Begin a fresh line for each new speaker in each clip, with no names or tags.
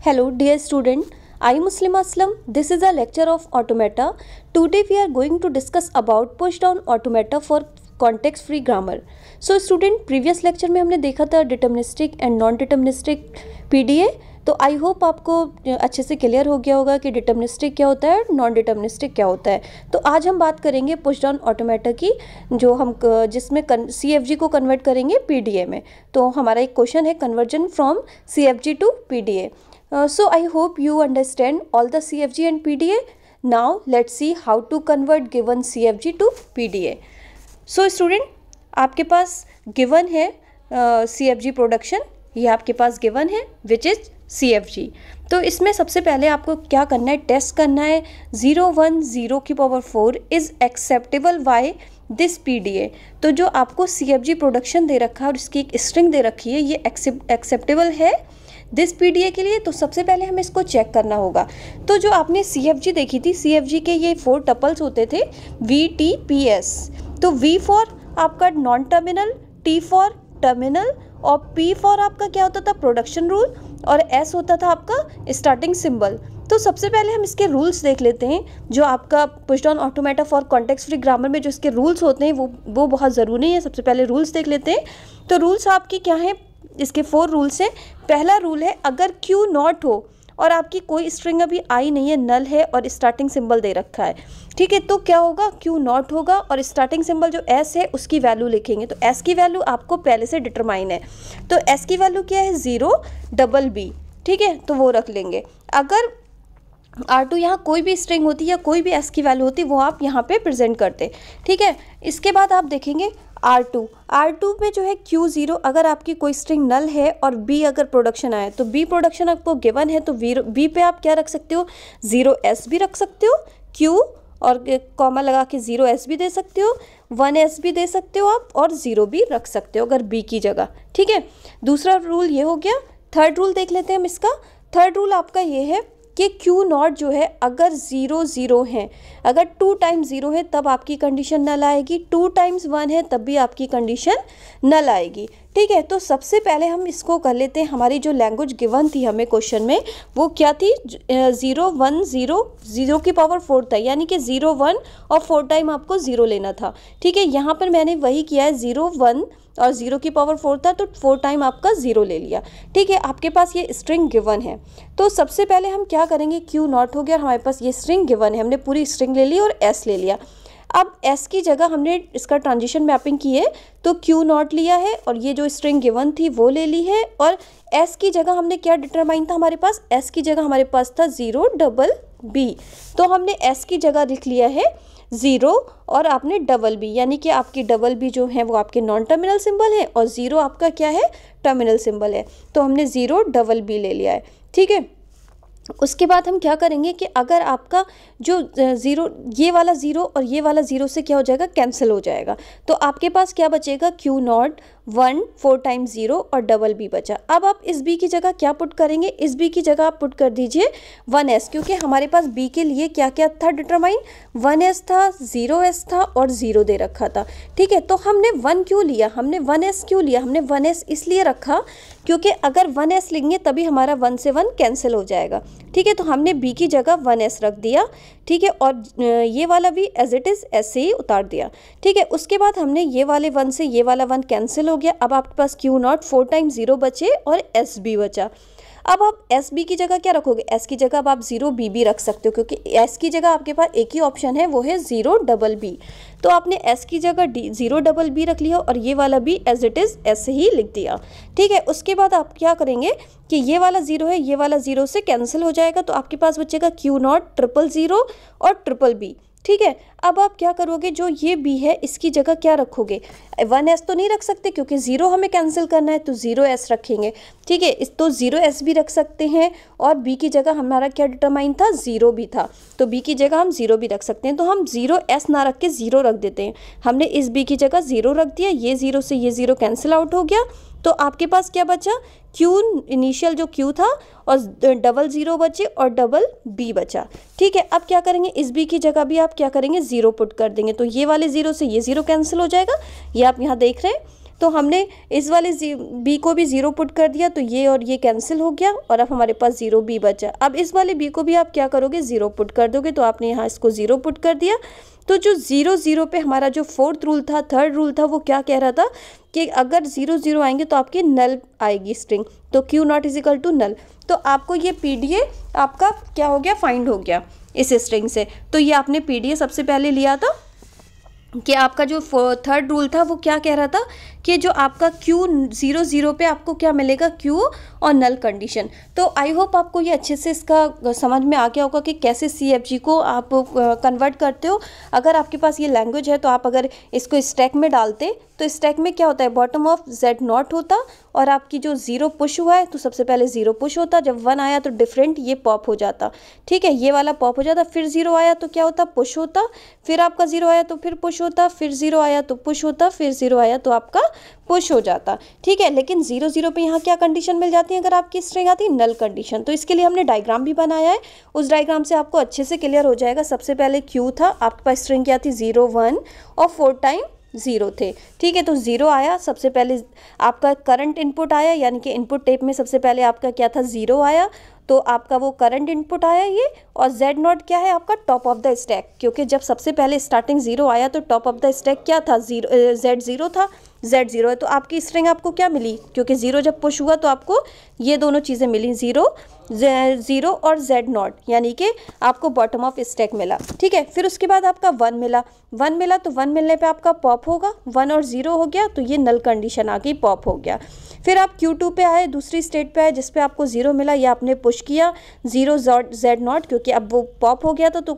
Hello dear student I Muslim Aslam this is a lecture of automata today we are going to discuss about push down automata for context free grammar so student previous lecture में हमने देखा था deterministic and non deterministic PDA तो I hope आपको अच्छे से clear हो गया होगा कि डिटर्मिनिस्टिक क्या होता है और नॉन डिटर्मिनिस्टिक क्या होता है। तो आज हम बात करेंगे पुश डाउन ऑटोमेटा की, जो हम जिसमें सी एफ़ को कन्वर्ट करेंगे पीडीए में। तो हमारा एक क्वेश्चन है conversion from C F to PDA so, i hope you understand all the cfg and pda now, let's see how to convert given cfg to pda so, student, आपके पास given है F G production ये आपके पास given है सी F जी तो इसमें सबसे पहले आपको क्या करना है? टेस्ट करना है। ज़ीरो वन ज़ीरो की power four is acceptable by this P D A तो जो आपको सी एफ़ जी प्रोडक्शन दे रखा है और इसकी एक स्ट्रिंग दे रखी है, ये एक्सेप्टेबल है। दिस पीडीए के लिए तो सबसे पहले हमें इसको चेक करना होगा। तो जो आपने सीएफजी देखी थी सीएफजी के ये फोर टपल्स होते थे वी टी पी एस तो वी फॉर आपका non terminal T for terminal और पी फॉर आपका क्या होता था प्रोडक्शन रूल और एस होता था आपका स्टार्टिंग सिंबल तो सबसे पहले हम इसके रूल्स देख लेते हैं, जो आपका push down automata for context free grammar में जो इसके रूल्स होते हैं, वो वो बहुत ज़रूरी है, सबसे पहले रूल्स देख लेते हैं। तो रूल्स आपके क्या हैं इसके फोर रूल्स हैं। पहला रूल है, अगर क्यू नॉट हो और आपकी कोई स्ट्रिंग अभी आई नहीं है नल है और स्टार्टिंग सिंबल दे रखा है, ठीक है तो क्या होगा? क्यू नॉट होगा और स्टार्टिंग सिंबल जो एस है, उसकी वैल्यू लिखेंगे। तो एस की वैल्यू आपको पहले से डिटरमाइन है। तो एस की वैल्यू क्या है? ज़ीरो डबल बी ठीक है तो वो रख लेंगे। अगर आर टू यहाँ कोई भी स्ट्रिंग होती या कोई भी एस की वैल्यू होती वो आप यहाँ पे प्रेजेंट करते, ठीक है। इसके बाद आप देखेंगे आर टू आर टू में जो है क्यू ज़ीरो अगर आपकी कोई स्ट्रिंग नल है और बी अगर प्रोडक्शन आए तो बी प्रोडक्शन आपको गिवन है तो बी पे आप क्या रख सकते हो? ज़ीरो एस भी रख सकते हो क्यू और कॉमा लगा के ज़ीरो एस भी दे सकते हो वन एस भी दे सकते हो आप और ज़ीरो भी रख सकते हो अगर बी की जगह। ठीक है? दूसरा रूल ये हो गया। थर्ड रूल देख लेते हैं हम इसका। थर्ड रूल आपका ये है कि क्यू नॉट जो है, अगर ज़ीरो ज़ीरो है, अगर टू टाइम्स ज़ीरो है, तब आपकी कंडीशन नल आएगी टू टाइम्स वन है, तब भी आपकी कंडीशन नल आएगी। ठीक है तो सबसे पहले हम इसको कर लेते हैं। हमारी जो लैंग्वेज गिवन थी हमें क्वेश्चन में, वो क्या थी? ज़ीरो वन ज़ीरो ज़ीरो की पावर फोर था। यानी कि ज़ीरो वन और फोर टाइम आपको ज़ीरो लेना था। ठीक है, यहाँ पर मैंने वही किया है ज़ीरो वन और ज़ीरो की पावर फोर था तो फोर टाइम आपका ज़ीरो ले लिया। ठीक है, आपके पास ये स्ट्रिंग गिवन है। तो सबसे पहले हम क्या करेंगे? क्यू नॉट हो गया हमारे पास ये स्ट्रिंग गिवन है। हमने पूरी स्ट्रिंग ले ली और एस ले लिया। अब एस की जगह हमने इसका ट्रांजिशन मैपिंग की है तो क्यू नॉट लिया है और ये जो स्ट्रिंग गिवन थी वो ले ली है और एस की जगह हमने क्या डिटरमाइन था हमारे पास? एस की जगह हमारे पास था ज़ीरो डबल बी तो हमने एस की जगह लिख लिया है ज़ीरो और आपने डबल बी यानी कि आपकी डबल बी जो है वो आपके नॉन टर्मिनल सिंबल है और ज़ीरो आपका क्या है? टर्मिनल सिंबल है। तो हमने ज़ीरो डबल बी ले लिया है। ठीक है? उसके बाद हम क्या करेंगे कि अगर आपका जो ज़ीरो ये वाला ज़ीरो और ये वाला ज़ीरो से क्या हो जाएगा? कैंसिल हो जाएगा। तो आपके पास क्या बचेगा? Q not one, four time zero और डबल बी बचा। अब आप इस बी की जगह क्या पुट करेंगे? इस बी की जगह आप पुट कर दीजिए वन एस क्योंकि हमारे पास बी के लिए क्या क्या था डिटरमाइन वन एस था ज़ीरो एस था और ज़ीरो दे रखा था। ठीक है तो हमने वन क्यों लिया? हमने वन एस क्यों लिया? हमने वन एस इसलिए रखा क्योंकि अगर वन एस लेंगे तभी हमारा वन से वन कैंसिल हो जाएगा। ठीक है तो हमने बी की जगह वन एस रख दिया, ठीक है, और ये वाला भी एज इट इज़ एस से ही उतार दिया, ठीक है, उसके बाद हमने ये वाले वन से ये वाला वन कैंसिल हो गया, अब आपके पास Q not four time zero बचे और एस बी बचा अब आप एस बी की जगह क्या रखोगे? एस की जगह अब आप ज़ीरो बी बी रख सकते हो, क्योंकि एस की जगह आपके पास एक ही ऑप्शन है, वो है ज़ीरो डबल बी तो आपने एस की जगह डी ज़ीरो डबल बी रख लिया और ये वाला भी एज इट इज़ ऐसे ही लिख दिया। ठीक है, उसके बाद आप क्या करेंगे कि ये वाला ज़ीरो है, ये वाला ज़ीरो से कैंसिल हो जाएगा तो आपके पास बचेगा क्यू नॉट ट्रिपल ज़ीरो और ट्रिपल बी ठीक है? अब आप क्या करोगे? जो ये बी है, इसकी जगह क्या रखोगे? वन एस तो नहीं रख सकते क्योंकि ज़ीरो हमें कैंसिल करना है तो ज़ीरो एस रखेंगे। ठीक है, इस तो ज़ीरो एस भी रख सकते हैं और बी की जगह हमारा क्या डिटरमाइन था? ज़ीरो भी था। तो बी की जगह हम ज़ीरो भी रख सकते हैं तो हम ज़ीरो एस ना रख के ज़ीरो रख देते हैं। हमने इस बी की जगह ज़ीरो रख दिया, ये ज़ीरो से ये ज़ीरो कैंसिल आउट हो गया। तो आपके पास क्या बचा? क्यू इनिशियल जो क्यू था, और डबल ज़ीरो बचे, और डबल बी बचा। ठीक है, अब क्या करेंगे? इस बी की जगह भी आप क्या करेंगे? ज़ीरो पुट कर देंगे। तो ये वाले ज़ीरो से ये ज़ीरो कैंसिल हो जाएगा। ये आप यहाँ देख रहे हैं। तो हमने इस वाले बी को भी ज़ीरो पुट कर दिया तो ये और ये कैंसिल हो गया, और अब हमारे पास ज़ीरो बी बचा। अब इस वाले बी को भी आप क्या करोगे? ज़ीरो पुट कर दोगे तो आपने यहाँ इसको ज़ीरो पुट कर दिया। तो जो ज़ीरो ज़ीरो पे हमारा जो फोर्थ रूल था थर्ड रूल था, वो क्या कह रहा था कि अगर ज़ीरो ज़ीरो आएँगे तो आपकी नल आएगी स्ट्रिंग तो Q not equal to null तो आपको ये पीडीए आपका क्या हो गया? फाइंड हो गया इस स्ट्रिंग से। तो ये आपने पीडीए सबसे पहले लिया था। कि आपका जो थर्ड रूल था, वो क्या कह रहा था कि जो आपका क्यू ज़ीरो ज़ीरो पे आपको क्या मिलेगा? क्यू और नल कंडीशन तो आई होप आपको ये अच्छे से इसका समझ में आ गया होगा कि कैसे सी एफ़ जी को आप कन्वर्ट करते हो। अगर आपके पास ये लैंग्वेज है तो आप अगर इसको स्टैक में डालते तो स्टैक में क्या होता है? बॉटम ऑफ़ जेड नॉट होता और आपकी जो ज़ीरो पुश हुआ है तो सबसे पहले ज़ीरो पुश होता। जब वन आया तो डिफरेंट ये पॉप हो जाता। ठीक है, ये वाला पॉप हो जाता, फिर ज़ीरो आया तो क्या होता? पुश होता। फिर आपका ज़ीरो आया तो फिर पुश होता, फिर ज़ीरो आया तो पुश होता, फिर ज़ीरो आया तो आपका पुश हो जाता। ठीक है, लेकिन ज़ीरो ज़ीरो पे यहाँ क्या कंडीशन मिल जाती है अगर आपकी स्ट्रिंग आती? है नल कंडीशन तो इसके लिए हमने डायग्राम भी बनाया है। उस डायग्राम से आपको अच्छे से क्लियर हो जाएगा। सबसे पहले क्यू था, आपके पास स्ट्रिंग क्या थी? ज़ीरो वन और फोर टाइम ज़ीरो थे। ठीक है तो ज़ीरो आया। सबसे पहले आपका करंट इनपुट आया, यानी कि इनपुट टेप में सबसे पहले आपका क्या था? ज़ीरो आया। तो आपका वो करंट इनपुट आया ये और जेड नॉट क्या है आपका टॉप ऑफ़ द स्टैक क्योंकि जब सबसे पहले स्टार्टिंग ज़ीरो आया तो टॉप ऑफ़ द स्टैक क्या था? ज़ीरो जेड ज़ीरो था। जेड ज़ीरो है तो आपकी स्ट्रिंग आपको क्या मिली? क्योंकि ज़ीरो जब पुश हुआ तो आपको ये दोनों चीज़ें मिली ज़ीरो ज़ीरो और जेड नॉट यानी कि आपको बॉटम ऑफ़ स्टैक मिला। ठीक है, फिर उसके बाद आपका वन मिला। वन मिला तो वन मिलने पे आपका पॉप होगा। वन और ज़ीरो हो गया तो ये नल कंडीशन आ गई पॉप हो गया। फिर आप क्यू टू पे आए, दूसरी स्टेट पे आए, जिस पे आपको ज़ीरो मिला, या आपने पुश किया। ज़ीरो जेड नॉट क्योंकि अब वो पॉप हो गया था तो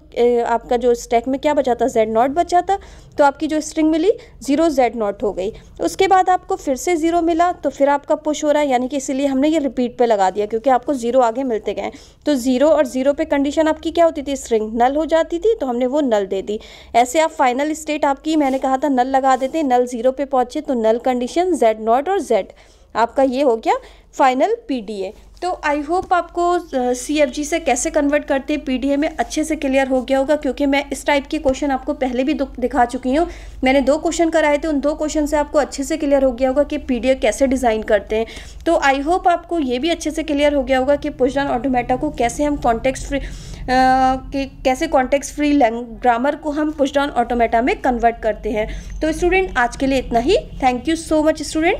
आपका जो स्टैक में क्या बचा था? जेड नॉट बचा था। तो आपकी जो स्ट्रिंग मिली ज़ीरो जेड नॉट हो गई। उसके बाद आपको फिर से ज़ीरो मिला तो फिर आपका पुश हो रहा है, यानी कि इसीलिए हमने ये रिपीट पे लगा दिया, क्योंकि आपको ज़ीरो आगे मिलते गए तो ज़ीरो और ज़ीरो पे कंडीशन आपकी क्या होती थी? स्ट्रिंग नल हो जाती थी तो हमने वो नल दे दी। ऐसे आप फाइनल स्टेट आपकी, मैंने कहा था नल लगा देते नल ज़ीरो पर पहुँचे तो नल कंडीशन जेड नॉट और जेड आपका ये हो गया फाइनल पीडीए तो आई होप आपको सी एफ़ जी से कैसे कन्वर्ट करते हैं? पी डी ए में अच्छे से क्लियर हो गया होगा, क्योंकि मैं इस टाइप के क्वेश्चन आपको पहले भी दिखा चुकी हूँ। मैंने दो क्वेश्चन कराए थे, उन दो क्वेश्चन से आपको अच्छे से क्लियर हो गया होगा कि पी डी ए कैसे डिज़ाइन करते हैं। तो आई होप आपको ये भी अच्छे से क्लियर हो गया होगा कि पुशडाउन ऑटोमेटा को कैसे हम कॉन्टेक्स्ट फ्री कि कैसे कॉन्टेक्स्ट फ्री ग्रामर को हम पुशडाउन ऑटोमेटा में कन्वर्ट करते हैं। तो स्टूडेंट आज के लिए इतना ही। Thank you so much student